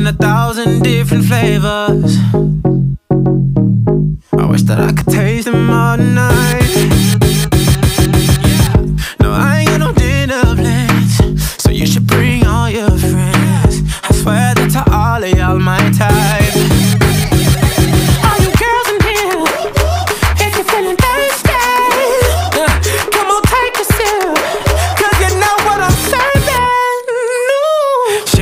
in a thousand different flavors. I wish that I could taste them all night. No, I ain't got no dinner plans, so you should bring all your friends. I swear that to all of y'all my type.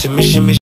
shimmy, shimmy.